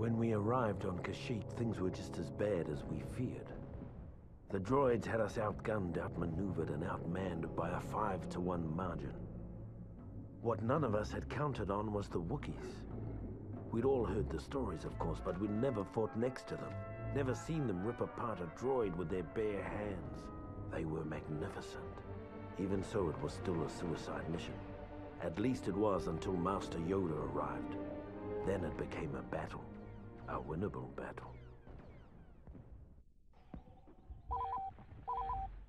When we arrived on Kashyyyk, things were just as bad as we feared. The droids had us outgunned, outmaneuvered, and outmanned by a five to one margin. What none of us had counted on was the Wookiees. We'd all heard the stories, of course, but we'd never fought next to them. Never seen them rip apart a droid with their bare hands. They were magnificent. Even so, it was still a suicide mission. At least it was until Master Yoda arrived. Then it became a battle. A winnable battle.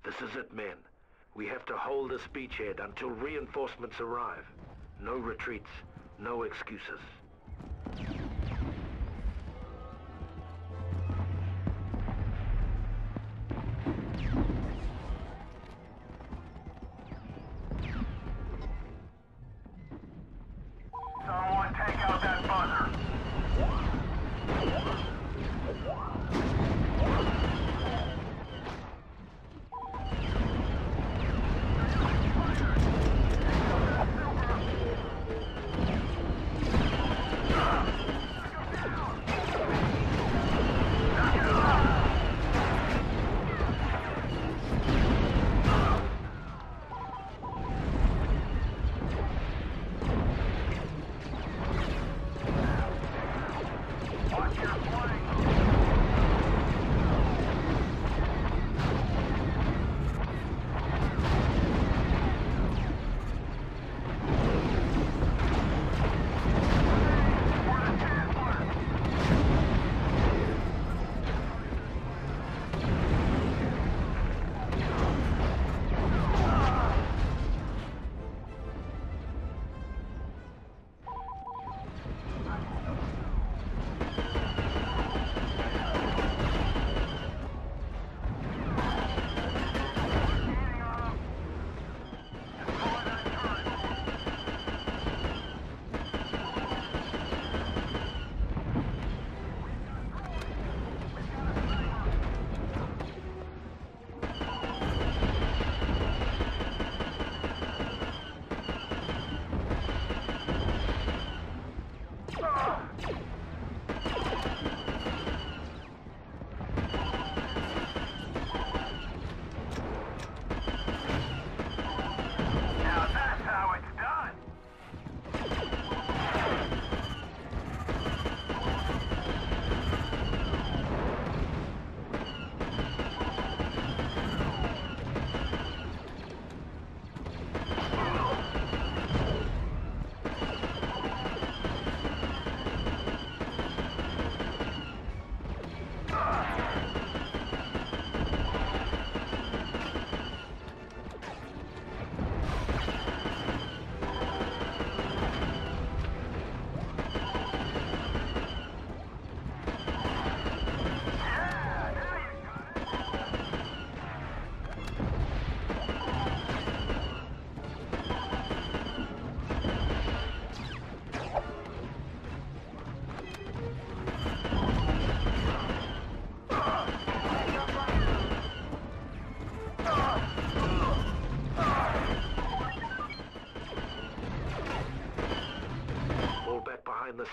This is it, men. We have to hold this beachhead until reinforcements arrive. No retreats, no excuses.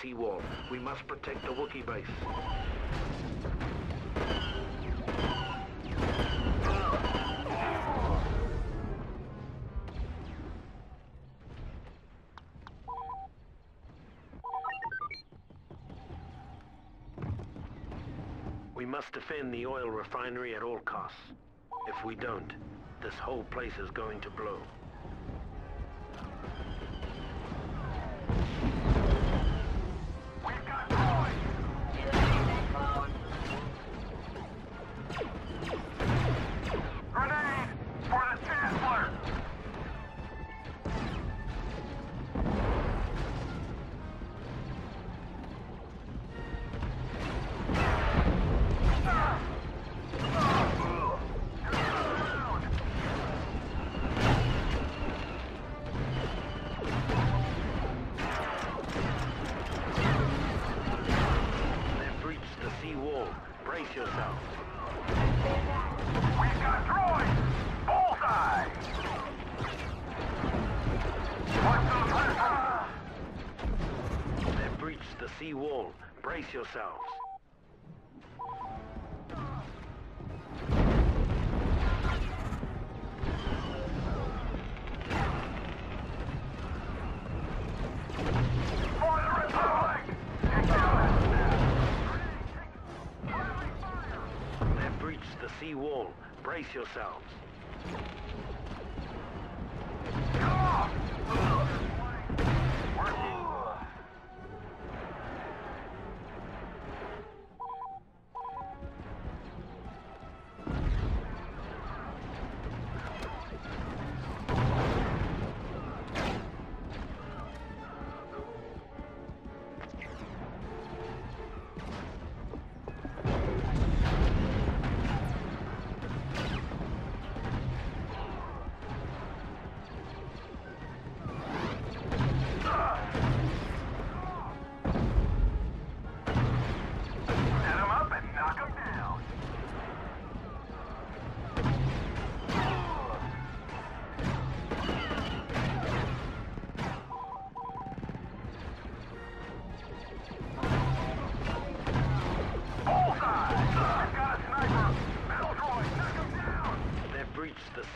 Seawall. We must protect the Wookiee base. We must defend the oil refinery at all costs. If we don't, this whole place is going to blow. Wall. Brace yourselves. They've breached the sea wall. Brace yourselves.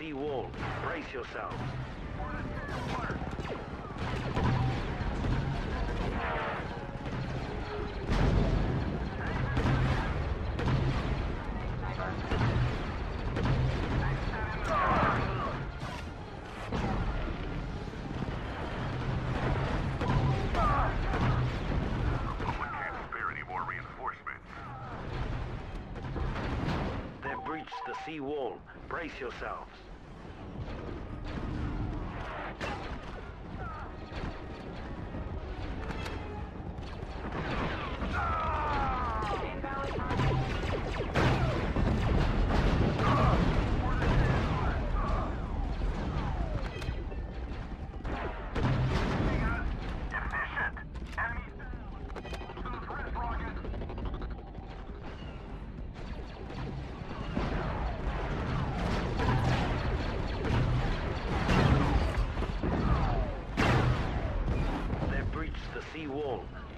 Sea wall. Brace yourselves. Someone can't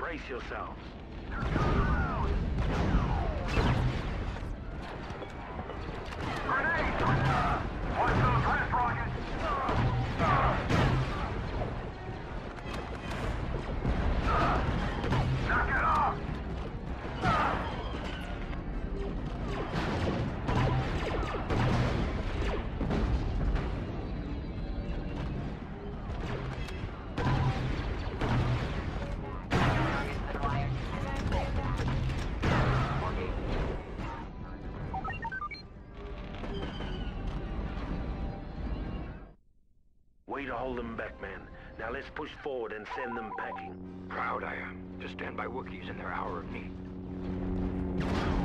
Brace yourselves. To hold them back, man. Now let's push forward and send them packing. Proud I am to stand by Wookiees in their hour of need.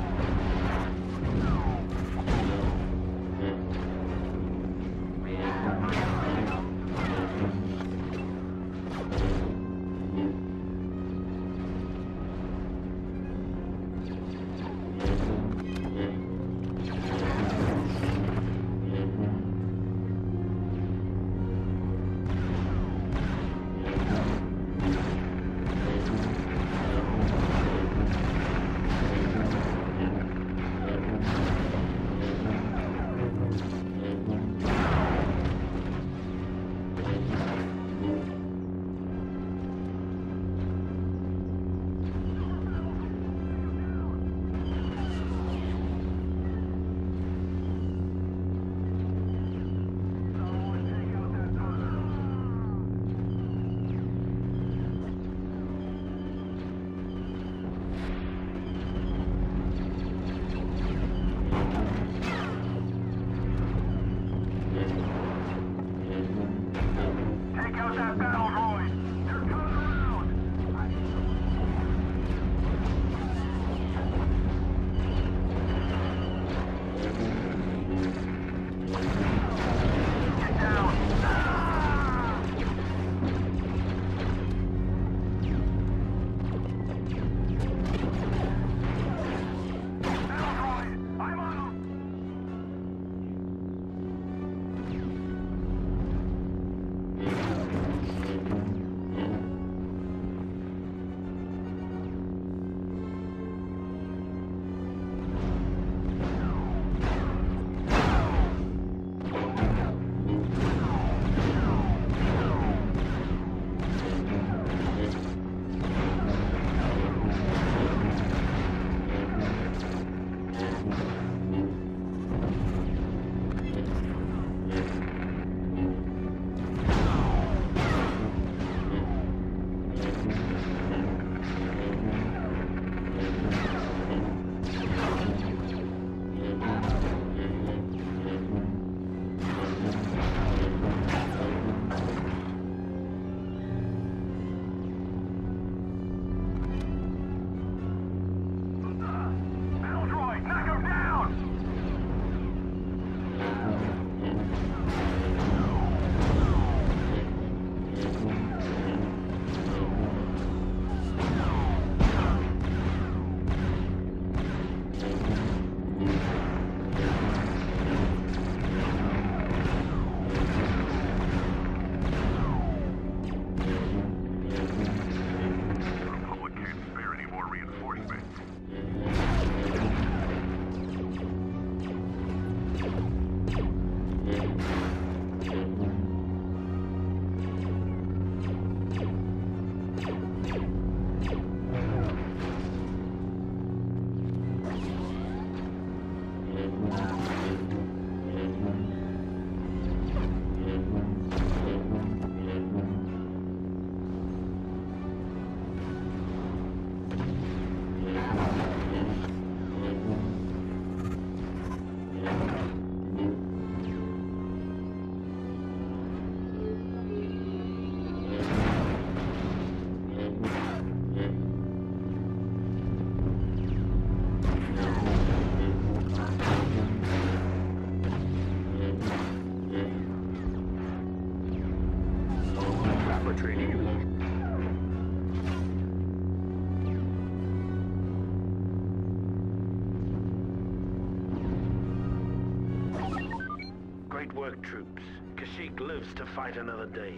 Work, troops. Kashyyyk lives to fight another day.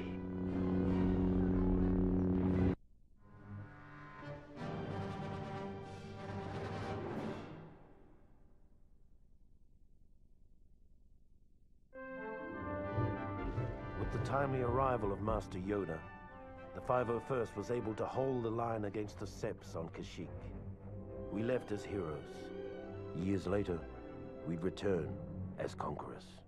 With the timely arrival of Master Yoda, the 501st was able to hold the line against the Seps on Kashyyyk. We left as heroes. Years later, we'd return as conquerors.